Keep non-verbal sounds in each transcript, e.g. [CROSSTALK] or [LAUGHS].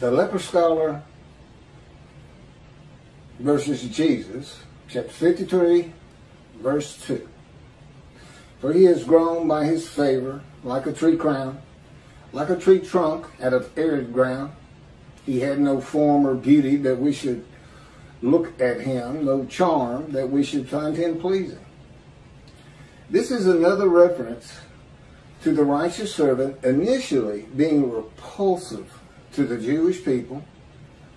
the leper scholar versus Jesus, chapter 53, verse 2. For he has grown by his favor like a tree crown, like a tree trunk out of arid ground. He had no form or beauty that we should look at him, no charm that we should find him pleasing. This is another reference to the righteous servant initially being repulsive to the Jewish people,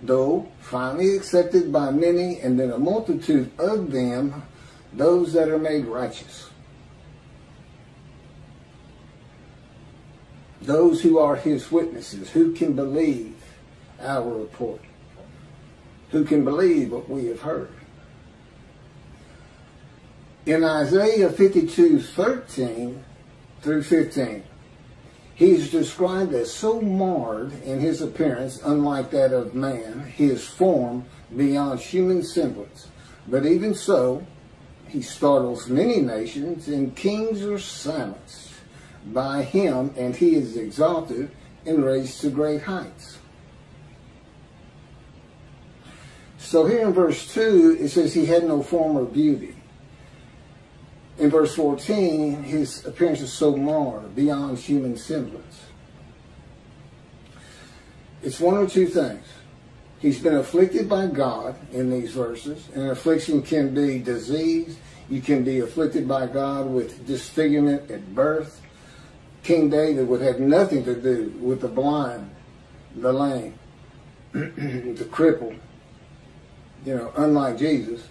though finally accepted by many, and then a multitude of them, those that are made righteous. Those who are his witnesses, who can believe our report, who can believe what we have heard. In Isaiah 52, 13 through 15, He's described as so marred in his appearance, unlike that of man, his form beyond human semblance. But even so, he startles many nations, and kings are silenced by him, and he is exalted and raised to great heights. So here in verse 2, it says he had no form or beauty. In verse 14, his appearance is so marred beyond human semblance. It's one of two things. He's been afflicted by God in these verses. And affliction can be disease. You can be afflicted by God with disfigurement at birth. King David would have nothing to do with the blind, the lame, [CLEARS THROAT] the crippled. You know, unlike Jesus.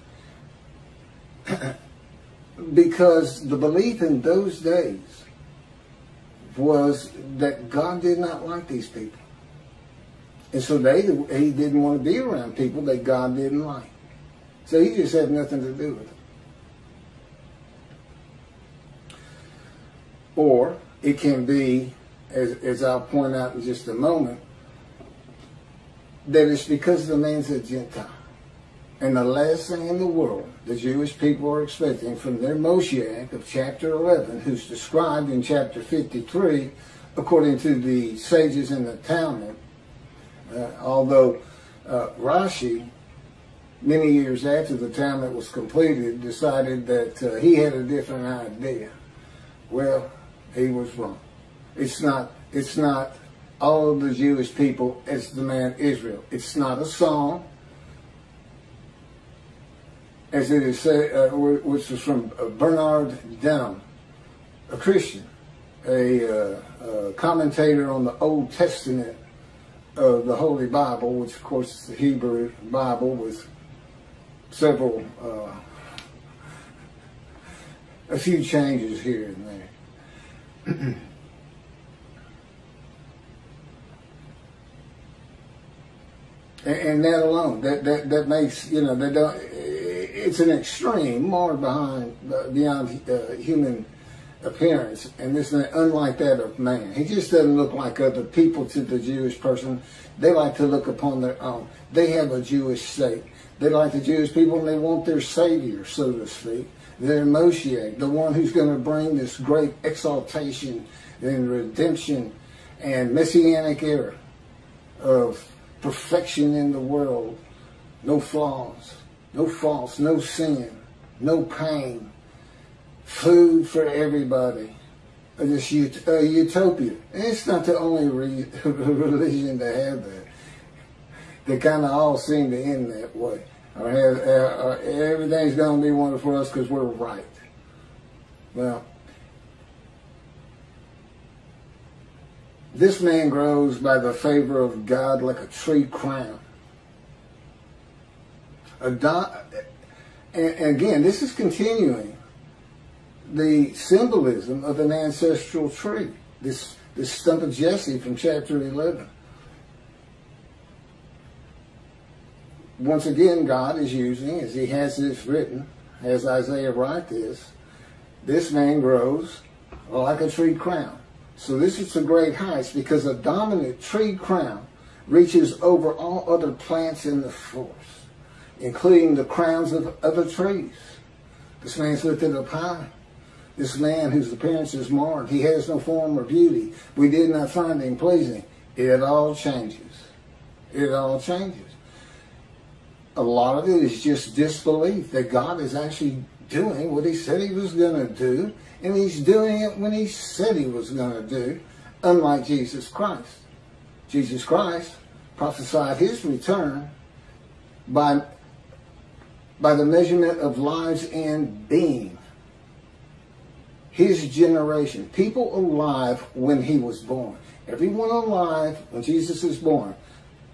[CLEARS THROAT] because the belief in those days was that God did not like these people. And so they, he didn't want to be around people that God didn't like. So he just had nothing to do with it. Or it can be, as, as I'll point out in just a moment, that it's because the man's a Gentile. And the last thing in the world the Jewish people are expecting from their Moshiach of chapter 11, who's described in chapter 53, according to the sages in the Talmud, uh, although uh, Rashi, many years after the Talmud was completed, decided that uh, he had a different idea. Well, he was wrong. It's not, it's not all of the Jewish people as the man Israel. It's not a song as it is said, uh, which was from uh, Bernard Denham, a Christian, a, uh, a, commentator on the Old Testament of the Holy Bible, which of course is the Hebrew Bible with several, uh, a few changes here and there. [CLEARS THROAT] and, and that alone, that, that, that makes, you know, that don't, it's an extreme, more behind uh, beyond uh, human appearance, and this is unlike that of man. He just doesn't look like other people to the Jewish person. They like to look upon their own. They have a Jewish state. They like the Jewish people, and they want their savior, so to speak, their Moshiach, the one who's going to bring this great exaltation and redemption and messianic era of perfection in the world, no flaws no faults, no sin, no pain, food for everybody. This ut- uh, utopia. And it's not the only re- [LAUGHS] religion to have that. They kind of all seem to end that way. Or have, uh, everything's going to be wonderful for us because we're right. Well, this man grows by the favor of God like a tree crown and again, this is continuing the symbolism of an ancestral tree, this, this stump of Jesse from chapter 11. Once again, God is using, as he has this written, as Isaiah write this, this man grows like a tree crown. So this is the great heights because a dominant tree crown reaches over all other plants in the forest including the crowns of other trees. This man's lifted up high. This man whose appearance is marred, he has no form or beauty. We did not find him pleasing. It all changes. It all changes. A lot of it is just disbelief that God is actually doing what he said he was going to do, and he's doing it when he said he was going to do, unlike Jesus Christ. Jesus Christ prophesied his return by, by the measurement of lives and being. His generation, people alive when he was born. Everyone alive when Jesus is born,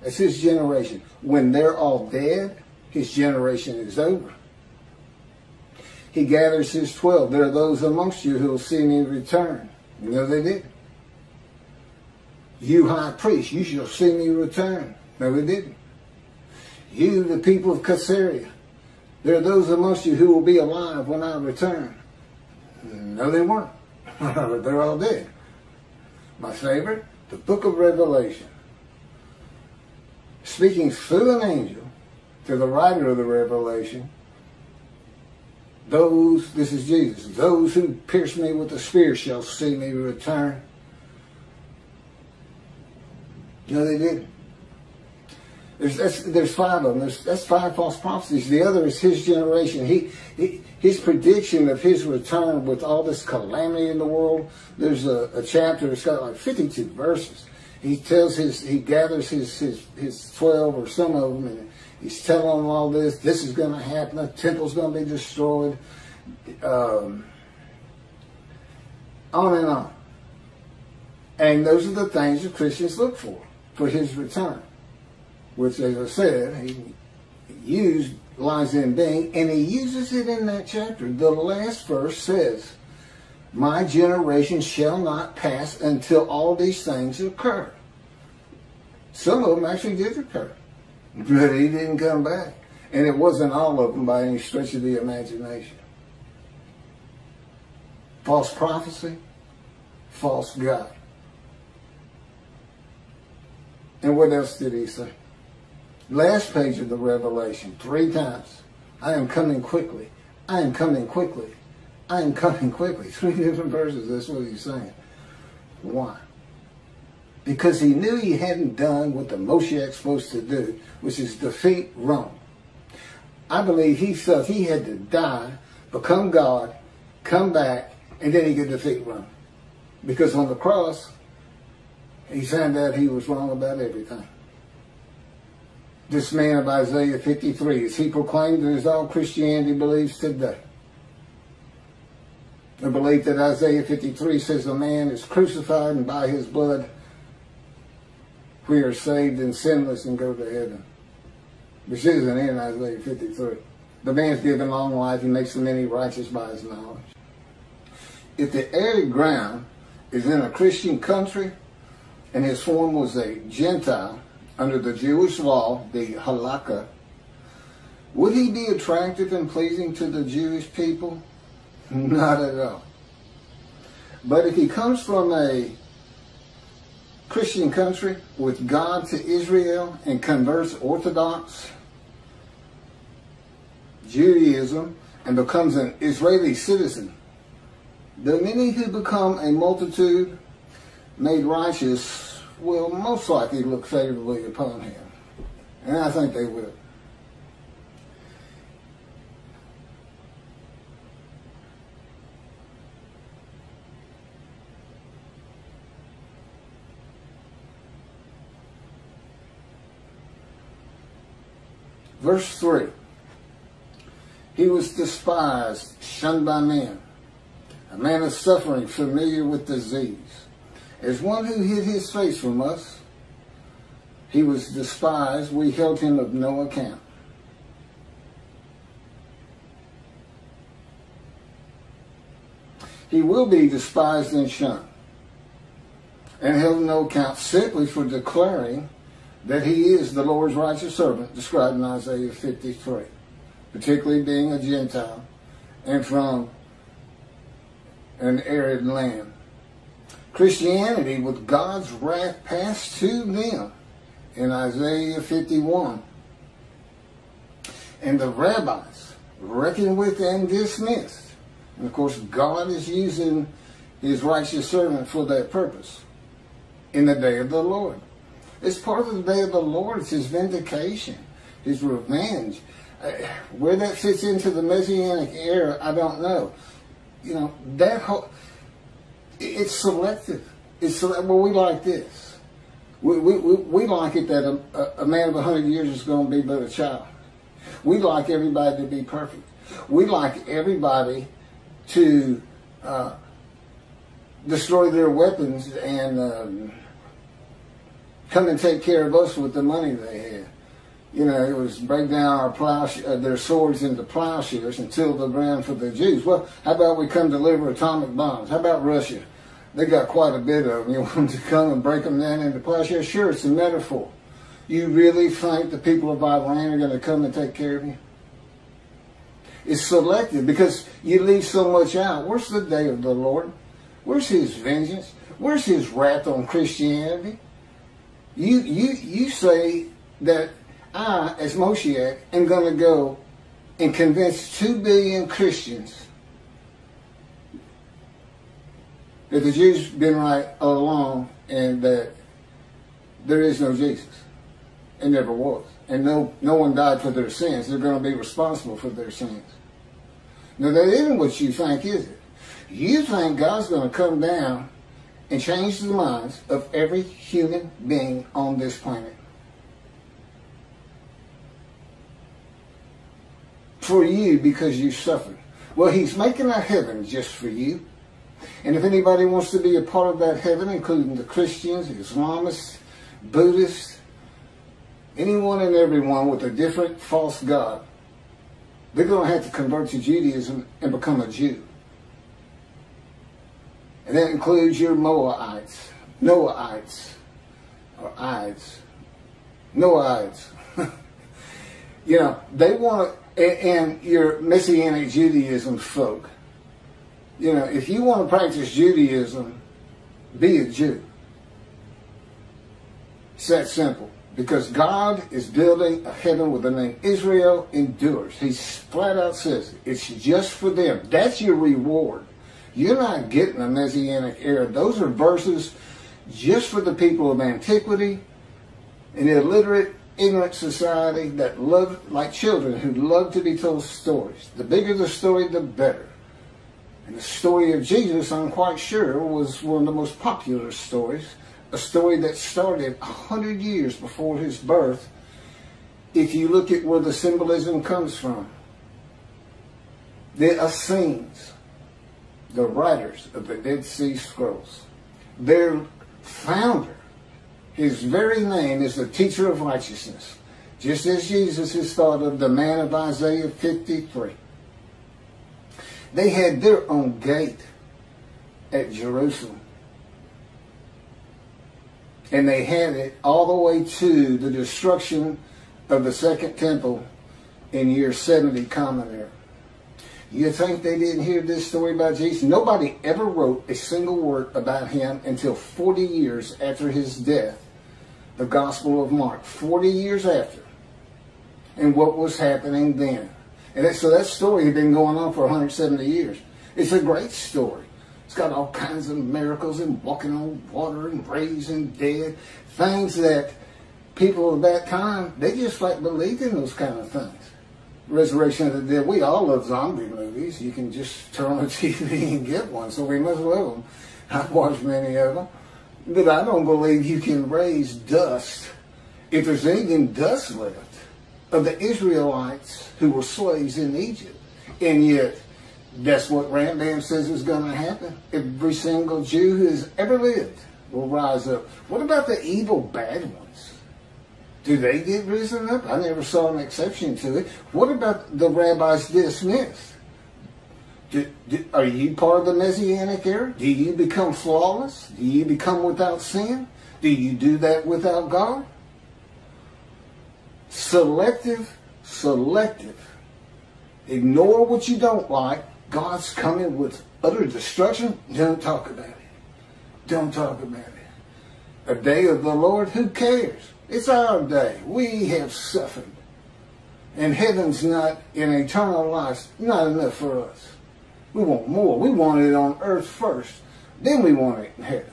that's his generation. When they're all dead, his generation is over. He gathers his twelve. There are those amongst you who will see me return. You know they did. You high priest, you shall see me return. No, they didn't. You, the people of Caesarea, there are those amongst you who will be alive when I return. No, they weren't. [LAUGHS] They're all dead. My favorite, the book of Revelation. Speaking through an angel to the writer of the Revelation, those, this is Jesus, those who pierce me with the spear shall see me return. No, they didn't. There's, there's five of them. There's, that's five false prophecies. The other is his generation. He, he, his prediction of his return with all this calamity in the world. There's a, a chapter. It's got like 52 verses. He tells his, he gathers his, his, his 12 or some of them, and he's telling them all this. This is going to happen. The temple's going to be destroyed. Um, on and on. And those are the things that Christians look for, for his return which, as I said, he used lies in being, and he uses it in that chapter. The last verse says, My generation shall not pass until all these things occur. Some of them actually did occur, but he didn't come back. And it wasn't all of them by any stretch of the imagination. False prophecy, false God. And what else did he say? Last page of the Revelation, three times. I am coming quickly. I am coming quickly. I am coming quickly. [LAUGHS] Three different verses. That's what he's saying. Why? Because he knew he hadn't done what the Moshiach's supposed to do, which is defeat Rome. I believe he felt he had to die, become God, come back, and then he could defeat Rome. Because on the cross, he found out he was wrong about everything this man of Isaiah 53 as he proclaimed it as all Christianity believes today. The belief that Isaiah 53 says a man is crucified and by his blood we are saved and sinless and go to heaven. Which isn't in Isaiah 53. The man's given long life, he makes the many righteous by his knowledge. If the arid ground is in a Christian country and his form was a Gentile, under the Jewish law, the halakha, would he be attractive and pleasing to the Jewish people? Not at all. But if he comes from a Christian country with God to Israel and converts Orthodox Judaism and becomes an Israeli citizen, the many who become a multitude made righteous will most likely look favorably upon him. And I think they will. Verse 3 He was despised, shunned by men, a man of suffering, familiar with disease as one who hid his face from us, he was despised. We held him of no account. He will be despised and shunned and held no account simply for declaring that he is the Lord's righteous servant described in Isaiah 53, particularly being a Gentile and from an arid land. Christianity with God's wrath passed to them in Isaiah 51. And the rabbis reckoned with and dismissed. And of course, God is using his righteous servant for that purpose in the day of the Lord. It's part of the day of the Lord. It's his vindication, his revenge. Uh, where that fits into the Messianic era, I don't know. You know, that whole, it's selective. It's well, we like this. We, we, we, we like it that a, a man of 100 years is going to be but a child. We like everybody to be perfect. We like everybody to uh, destroy their weapons and um, come and take care of us with the money they had. You know, it was break down our plow, uh, their swords into plowshares and till the ground for the Jews. Well, how about we come deliver atomic bombs? How about Russia? They got quite a bit of them. [LAUGHS] You want them to come and break them down into plowshares? Sure, it's a metaphor. You really think the people of Iran are going to come and take care of you? It's selective because you leave so much out. Where's the day of the Lord? Where's his vengeance? Where's his wrath on Christianity? You you you say that I, as Moshiach, am going to go and convince two billion Christians that the Jews been right all along and that there is no Jesus. It never was. And no, no one died for their sins. They're going to be responsible for their sins. Now, that isn't what you think, is it? You think God's going to come down and change the minds of every human being on this planet. For you because you suffered. Well, he's making a heaven just for you. And if anybody wants to be a part of that heaven, including the Christians, Islamists, Buddhists, anyone and everyone with a different false God, they're going to have to convert to Judaism and become a Jew. And that includes your Moabites, Noahites, or Ides, Noahites. [LAUGHS] you know, they want, and your Messianic Judaism folk. You know, if you want to practice Judaism, be a Jew. It's that simple. Because God is building a heaven with the name Israel endures. He flat out says it. it's just for them. That's your reward. You're not getting a Messianic era. Those are verses just for the people of antiquity, and illiterate, ignorant society that love, like children who love to be told stories. The bigger the story, the better. And the story of Jesus, I'm quite sure, was one of the most popular stories a story that started a hundred years before his birth, if you look at where the symbolism comes from. The Essenes, the writers of the Dead Sea Scrolls, their founder, his very name is the teacher of righteousness, just as Jesus is thought of the man of Isaiah 53. They had their own gate at Jerusalem and they had it all the way to the destruction of the second temple in year 70 common era. You think they didn't hear this story about Jesus? Nobody ever wrote a single word about him until 40 years after his death. The Gospel of Mark, 40 years after. And what was happening then. And so that story had been going on for 170 years. It's a great story. It's got all kinds of miracles and walking on water and raising dead. Things that people of that time, they just like believed in those kind of things. Resurrection of the Dead. We all love zombie movies. You can just turn on the [LAUGHS] TV and get one, so we must love them. I've watched many of them. But I don't believe you can raise dust, if there's even dust left, of the Israelites who were slaves in Egypt. And yet, that's what Rambam says is going to happen. Every single Jew who has ever lived will rise up. What about the evil bad ones? Do they get risen up? I never saw an exception to it. What about the rabbis dismissed? Are you part of the Messianic era? Do you become flawless? Do you become without sin? Do you do that without God? Selective, selective. Ignore what you don't like God's coming with utter destruction, don't talk about it. Don't talk about it. A day of the Lord, who cares? It's our day. We have suffered. And heaven's not in eternal life, not enough for us. We want more. We want it on earth first. Then we want it in heaven.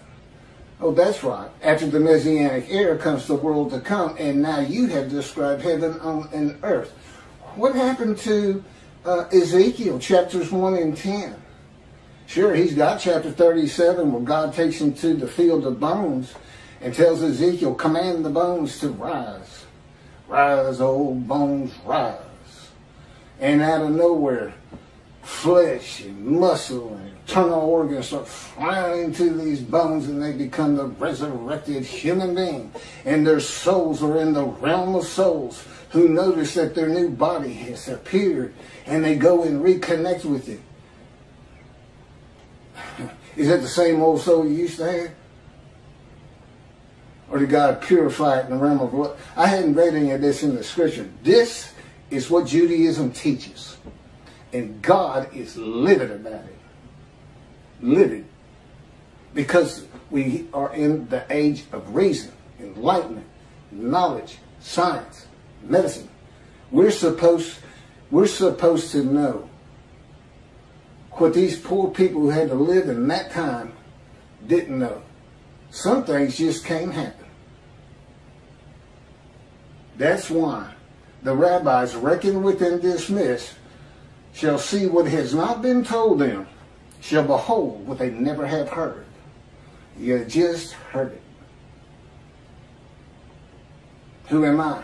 Oh, that's right. After the Messianic era comes the world to come, and now you have described heaven on and earth. What happened to uh, Ezekiel chapters 1 and 10? Sure, he's got chapter 37 where God takes him to the field of bones and tells Ezekiel, command the bones to rise. Rise, old bones, rise. And out of nowhere, flesh and muscle and internal organs start flying into these bones and they become the resurrected human being. And their souls are in the realm of souls who notice that their new body has appeared and they go and reconnect with it. [LAUGHS] Is that the same old soul you used to have? Or did God purify it in the realm of what? I hadn't read any of this in the scripture. This is what Judaism teaches. And God is livid about it. Livid. Because we are in the age of reason, enlightenment, knowledge, science, medicine. We're supposed we're supposed to know what these poor people who had to live in that time didn't know. Some things just can't happen. That's why the rabbis reckon with and dismiss shall see what has not been told them, shall behold what they never have heard. You just heard it. Who am I?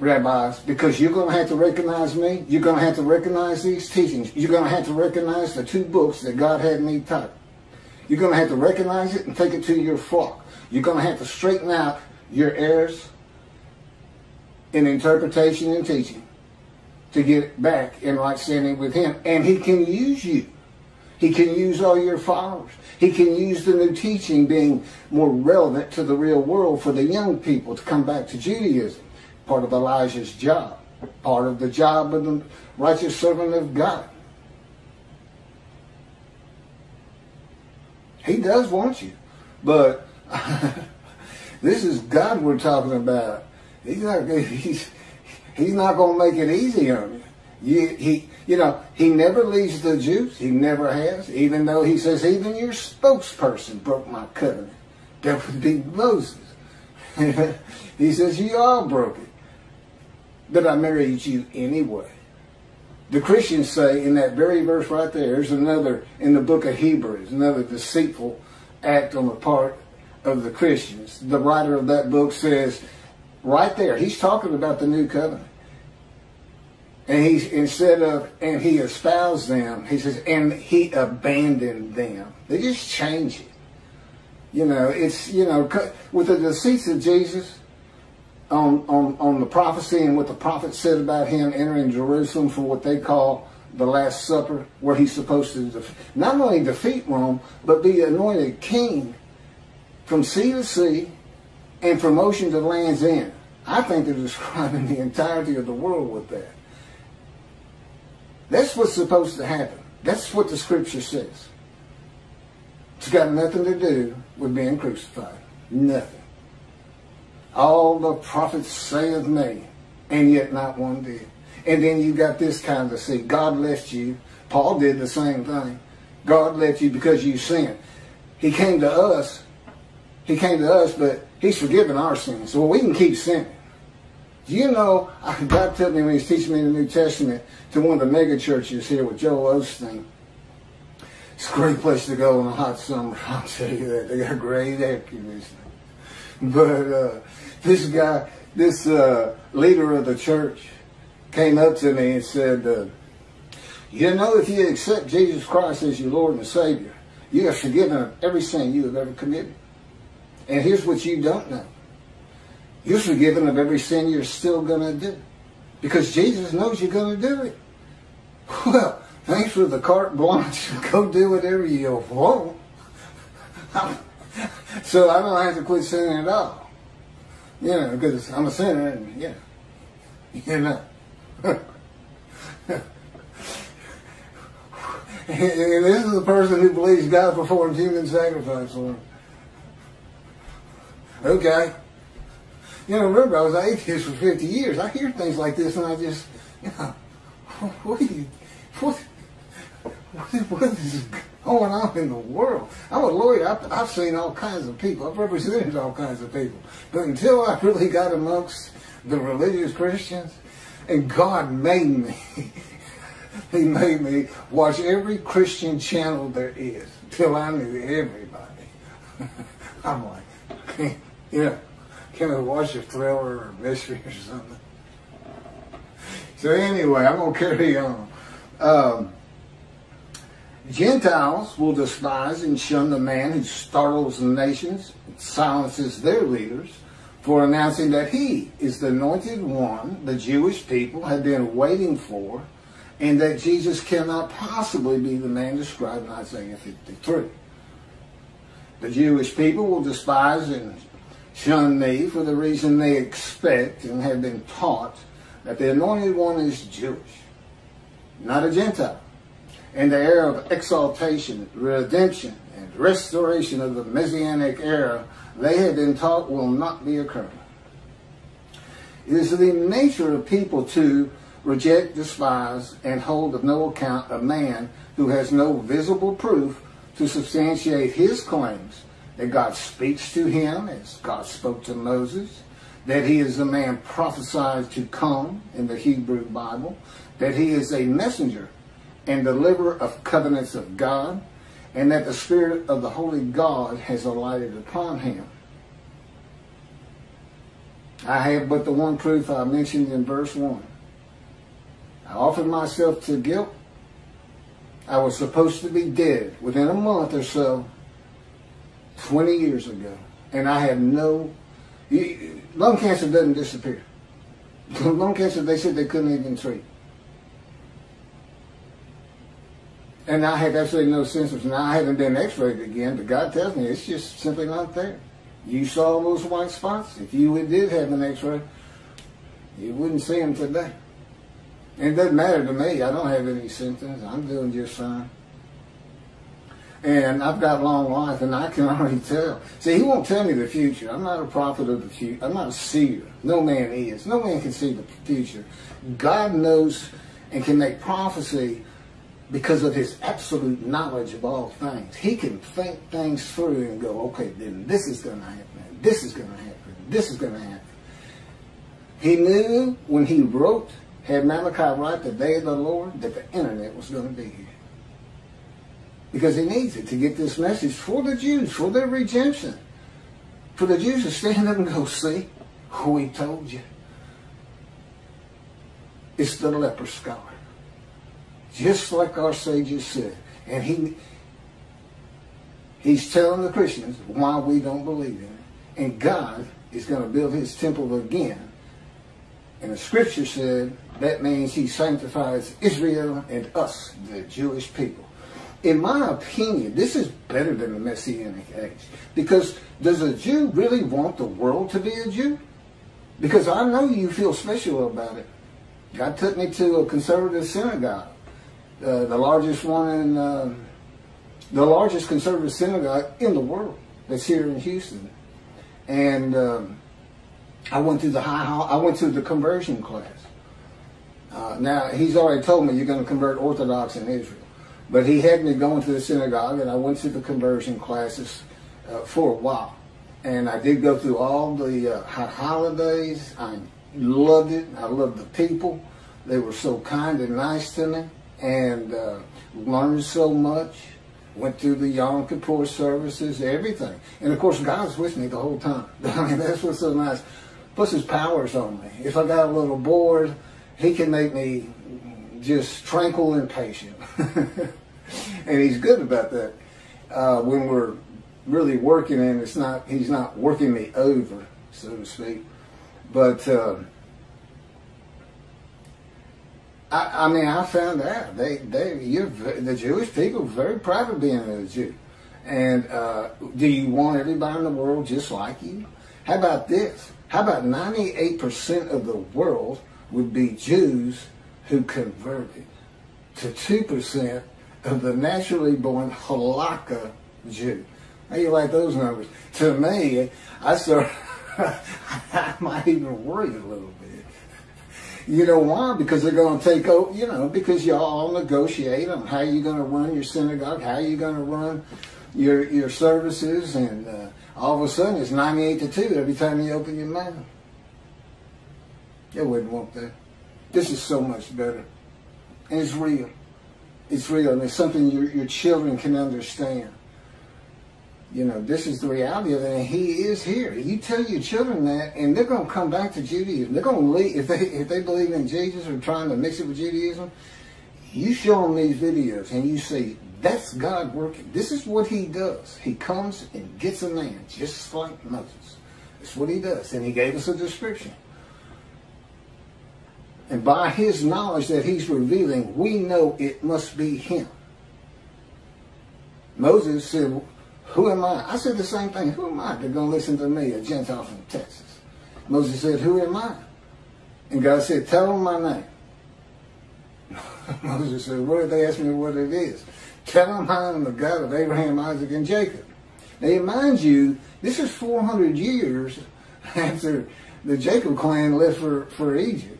Rabbis, because you're going to have to recognize me. You're going to have to recognize these teachings. You're going to have to recognize the two books that God had me type. You're going to have to recognize it and take it to your flock. You're going to have to straighten out your errors in interpretation and teaching to get back in right standing with Him. And He can use you. He can use all your followers. He can use the new teaching being more relevant to the real world for the young people to come back to Judaism. Part of Elijah's job. Part of the job of the righteous servant of God. He does want you. But [LAUGHS] this is God we're talking about. He's not, [LAUGHS] he's, he's not going to make it easy on you. You, he, you know, he never leaves the Jews. He never has, even though he says, even your spokesperson broke my covenant. That would be Moses. [LAUGHS] he says, you all broke it. But I married you anyway. The Christians say in that very verse right there, there's another, in the book of Hebrews, another deceitful act on the part of the Christians. The writer of that book says, right there, he's talking about the new covenant. And he's instead of and he espoused them, he says, and he abandoned them. They just change it. You know, it's you know with the deceits of Jesus on on on the prophecy and what the prophet said about him entering Jerusalem for what they call the Last Supper, where he's supposed to not only defeat Rome but be anointed king from sea to sea and from ocean to land's end. I think they're [LAUGHS] describing the entirety of the world with that. That's what's supposed to happen. That's what the scripture says. It's got nothing to do with being crucified. Nothing. All the prophets say of me, and yet not one did. And then you got this kind of see. God left you. Paul did the same thing. God left you because you sinned. He came to us. He came to us, but he's forgiven our sins. So we can keep sinning. Do you know, God took me when he's teaching me the New Testament to one of the mega churches here with Joel Osteen. It's a great place to go in a hot summer, [LAUGHS] I'll tell you that. They got great air conditioning. But uh, this guy, this uh, leader of the church came up to me and said, uh, you know, if you accept Jesus Christ as your Lord and Savior, you are forgiven of every sin you have ever committed. And here's what you don't know. You're forgiven of every sin you're still going to do. Because Jesus knows you're going to do it. Well, thanks for the carte blanche. Go do whatever you want. [LAUGHS] so I don't have to quit sinning at all. You know, because I'm a sinner and, yeah. [LAUGHS] You know. [LAUGHS] this is the person who believes God performed human sacrifice for him. Okay. You know, remember, I was an atheist for 50 years. I hear things like this and I just, you know, [LAUGHS] what are you, what, what, is, going on in the world? I'm a lawyer. I've, I've seen all kinds of people. I've represented all kinds of people. But until I really got amongst the religious Christians, and God made me, [LAUGHS] He made me watch every Christian channel there is till I knew everybody. [LAUGHS] I'm like, yeah, can I watch a thriller or mystery or something? So anyway, I'm gonna carry on. Um, Gentiles will despise and shun the man who startles the nations, and silences their leaders, for announcing that he is the anointed one the Jewish people have been waiting for, and that Jesus cannot possibly be the man described in Isaiah 53. The Jewish people will despise and shun me for the reason they expect and have been taught that the anointed one is Jewish, not a Gentile. And the era of exaltation, redemption, and restoration of the Messianic era they have been taught will not be occurring. It is the nature of people to reject, despise, and hold of no account a man who has no visible proof to substantiate his claims that God speaks to him as God spoke to Moses, that he is a man prophesied to come in the Hebrew Bible, that he is a messenger and deliverer of covenants of God, and that the Spirit of the Holy God has alighted upon him. I have but the one proof I mentioned in verse 1. I offered myself to guilt. I was supposed to be dead within a month or so, 20 years ago. And I have no, lung cancer doesn't disappear. [LAUGHS] lung cancer, they said they couldn't even treat. And I had absolutely no symptoms. Now I haven't been x-rayed again, but God tells me it's just simply not there. You saw those white spots. If you did have an x-ray, you wouldn't see them today. And it doesn't matter to me. I don't have any symptoms. I'm doing just fine. And I've got long life, and I can [LAUGHS] already tell. See, he won't tell me the future. I'm not a prophet of the future. I'm not a seer. No man is. No man can see the future. God knows and can make prophecy because of his absolute knowledge of all things. He can think things through and go, okay, then this is going to happen. This is going to happen. This is going to happen. He knew when he wrote, had Malachi write the day of the Lord, that the internet was going to be here. Because he needs it to get this message for the Jews, for their redemption. For the Jews to stand up and go, see, who we told you. It's the leper scholar just like our sages said. And he he's telling the Christians why we don't believe in it. And God is going to build his temple again. And the scripture said that means he sanctifies Israel and us, the Jewish people. In my opinion, this is better than the Messianic age. Because does a Jew really want the world to be a Jew? Because I know you feel special about it. God took me to a conservative synagogue uh, the largest one in uh, the largest conservative synagogue in the world that's here in Houston. And um, I went through the high I went through the conversion class. Uh, now he's already told me you're going to convert Orthodox in Israel, but he had me going to the synagogue, and I went to the conversion classes uh, for a while. And I did go through all the uh, holidays. I loved it. I loved the people. They were so kind and nice to me and uh, learned so much. Went through the Yom Kippur services, everything. And of course, God's with me the whole time. [LAUGHS] I mean, that's what's so nice. Plus, His power's on me. If I got a little bored, He can make me just tranquil and patient. [LAUGHS] and He's good about that. Uh, when we're really working and it's not, He's not working me over, so to speak. But, uh, I, I, mean, I found out they they you the Jewish people are very proud of being a Jew. And uh, do you want everybody in the world just like you? How about this? How about 98% of the world would be Jews who converted to 2% of the naturally born halakha Jew? How you like those numbers? To me, I start, [LAUGHS] I might even worry a little bit. You know why? Because they're going to take over, you know, because y'all all negotiate on how you're going to run your synagogue, how you're going to run your your services, and uh, all of a sudden it's 98 to 2 every time you open your mouth. It wouldn't want that. This is so much better. And it's real. It's real, and it's something your, your children can understand. You know, this is the reality of it, and He is here. You tell your children that, and they're going to come back to Judaism. They're going to leave if they if they believe in Jesus or trying to mix it with Judaism. You show them these videos, and you say, "That's God working. This is what He does. He comes and gets a man, just like Moses. That's what He does, and He gave us a description." And by his knowledge that he's revealing, we know it must be him. Moses said, who am I? I said the same thing. Who am I? They're going to listen to me, a Gentile from Texas. Moses said, Who am I? And God said, Tell them my name. [LAUGHS] Moses said, What if they ask me what it is? Tell them I am the God of Abraham, Isaac, and Jacob. Now, mind you, this is 400 years [LAUGHS] after the Jacob clan left for, for Egypt.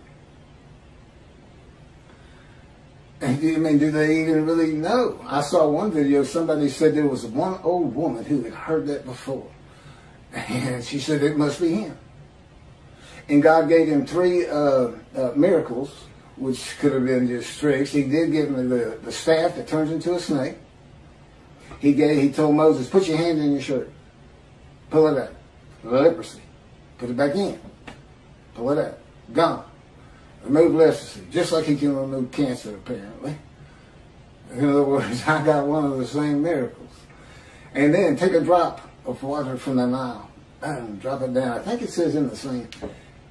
I mean, do they even really know? I saw one video, somebody said there was one old woman who had heard that before. And she said it must be him. And God gave him three uh, uh, miracles, which could have been just tricks. He did give him the, the staff that turns into a snake. He gave, he told Moses, put your hand in your shirt. Pull it out. Leprosy. Put it back in. Pull it out. Gone remove leprosy, just like he can remove cancer, apparently. In other words, [LAUGHS] I got one of the same miracles. And then take a drop of water from the Nile and drop it down. I think it says in the same,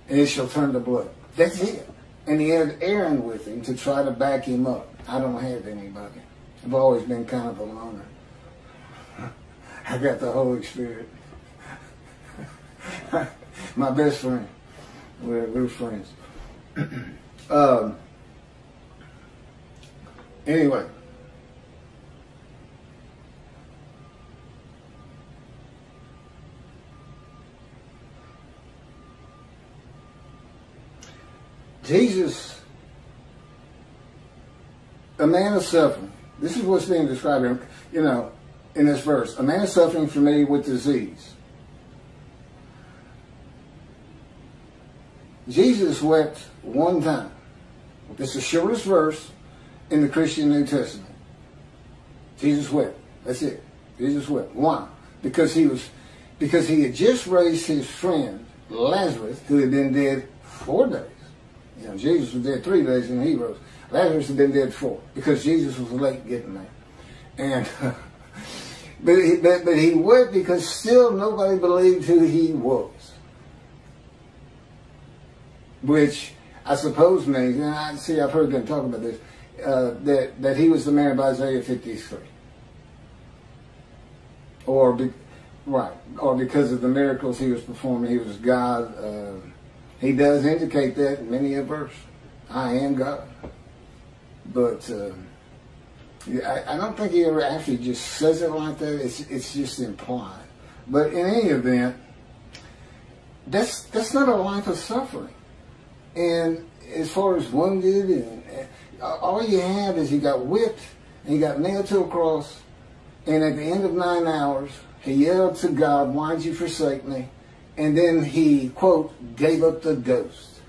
and it shall turn to blood. That's it. And he had Aaron with him to try to back him up. I don't have anybody. I've always been kind of a loner. [LAUGHS] I got the Holy Spirit. [LAUGHS] My best friend. We're, we're friends. [CLEARS THROAT] um, anyway. Jesus, a man of suffering. This is what's being described, you know, in this verse. A man suffering from with disease. Jesus wept one time. It's the shortest verse in the Christian New Testament. Jesus wept. That's it. Jesus wept. Why? Because he was because he had just raised his friend Lazarus, who had been dead four days. You know, Jesus was dead three days and he rose. Lazarus had been dead four because Jesus was late getting there. And [LAUGHS] but, he, but, but he wept because still nobody believed who he was which I suppose means, and I see I've heard them talk about this, uh, that, that he was the man of Isaiah 53. Or, be, right, or because of the miracles he was performing, he was God. Uh, he does indicate that in many a verse. I am God. But uh, I, I, don't think he ever actually just says it like that. It's, it's just implied. But in any event, that's, that's not a life of suffering. And as far as wounded, and, and all you have is he got whipped and he got nailed to a cross. And at the end of nine hours, he yelled to God, Why'd you forsake me? And then he, quote, gave up the ghost.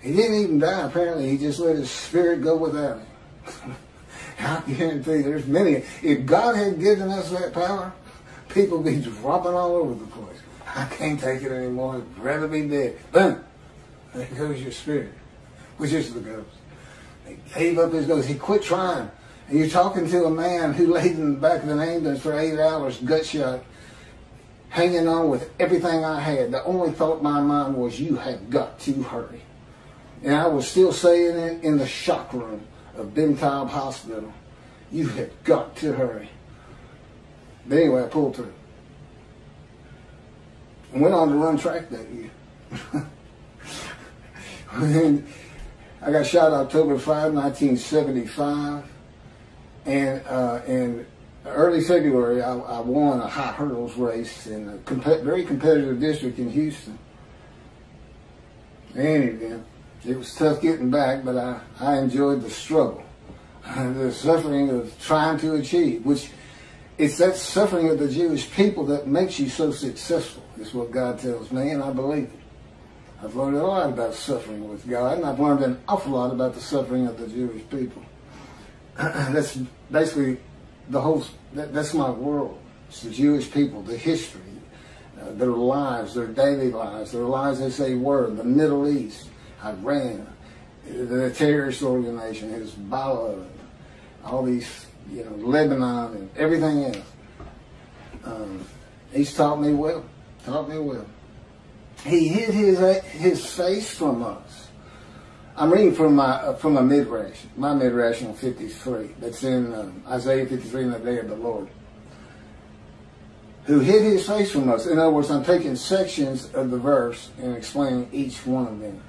He didn't even die, apparently. He just let his spirit go without him. [LAUGHS] I guarantee there's many. If God had given us that power, people would be dropping all over the place. I can't take it anymore. I'd rather be dead. Boom. There goes your spirit, which is the ghost. He gave up his ghost. He quit trying. And you're talking to a man who laid in the back of an ambulance for eight hours, gut shot, hanging on with everything I had. The only thought in my mind was, you have got to hurry. And I was still saying it in the shock room of Ben Taub Hospital. You have got to hurry. But anyway, I pulled through. And went on to run track that year. [LAUGHS] [LAUGHS] I got shot October 5, 1975. And uh, in early February, I, I, won a high hurdles race in a comp very competitive district in Houston. Any event, It was tough getting back, but I, I enjoyed the struggle, [LAUGHS] the suffering of trying to achieve, which it's that suffering of the Jewish people that makes you so successful, is what God tells me, and I believe it. I've learned a lot about suffering with God, and I've learned an awful lot about the suffering of the Jewish people. [CLEARS THROAT] that's basically the whole, that, that's my world. It's the Jewish people, the history, uh, their lives, their daily lives, their lives as they were, the Middle East, Iran, the terrorist organization, Hezbollah, all these, you know, Lebanon and everything else. Um, he's taught me well, taught me well. He hid his his face from us. I'm reading from my from a midrash, my midrash on 53. That's in um, Isaiah 53 in the day of the Lord. Who hid his face from us. In other words, I'm taking sections of the verse and explaining each one of them.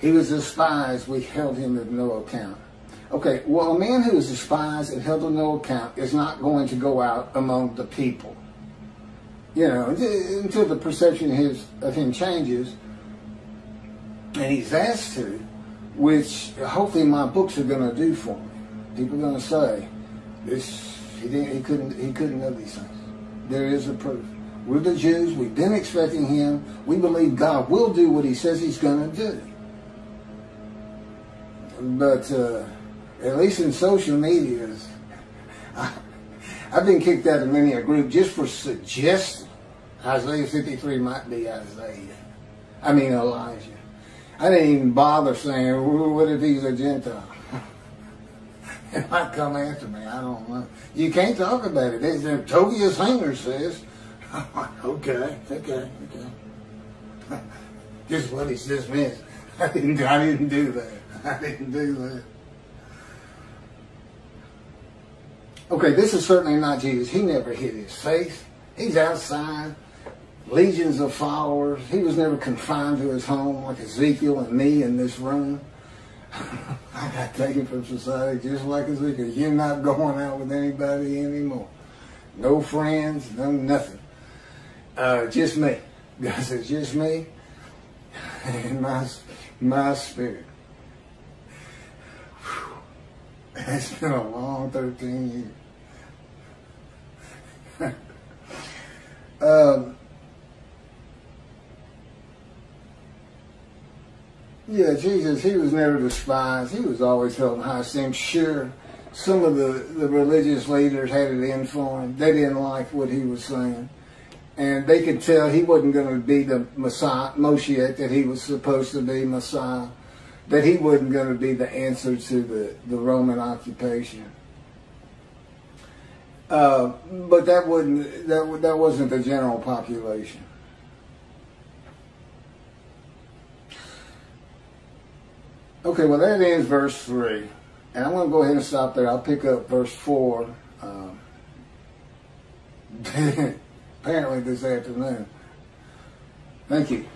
He was despised, we held him of no account. Okay, well, a man who is despised and held of no account is not going to go out among the people. You know, until the perception of, his, of him changes, and he's asked to, which hopefully my books are going to do for me. People are going to say, this, he, didn't, he, couldn't, he couldn't know these things. There is a proof. We're the Jews. We've been expecting him. We believe God will do what he says he's going to do. But uh, at least in social media, have been kicked out of many a group just for suggesting Isaiah 53 might be Isaiah. I mean Elijah. I didn't even bother saying, what if he's a Gentile? [LAUGHS] it might come after me. I don't know. You can't talk about it. As Tovia Singer says, [LAUGHS] okay, okay, okay. [LAUGHS] Just what he says meant. I didn't, I didn't do that. I didn't do that. Okay, this is certainly not Jesus. He never hid his face. He's outside, legions of followers. He was never confined to his home like Ezekiel and me in this room. [LAUGHS] I got taken from society just like Ezekiel. You're not going out with anybody anymore. No friends, no nothing. Uh, just me. [LAUGHS] God says, just me and my, my spirit. It's been a long 13 years. [LAUGHS] um, yeah, Jesus, he was never despised. He was always held in high esteem. Sure, some of the, the religious leaders had it in for him. They didn't like what he was saying. And they could tell he wasn't going to be the Messiah, that he was supposed to be, Messiah that he wasn't going to be the answer to the, the Roman occupation. Uh, but that wouldn't that that wasn't the general population. Okay, well that ends verse three, and I'm going to go ahead and stop there. I'll pick up verse four. Um, [LAUGHS] apparently this afternoon. Thank you.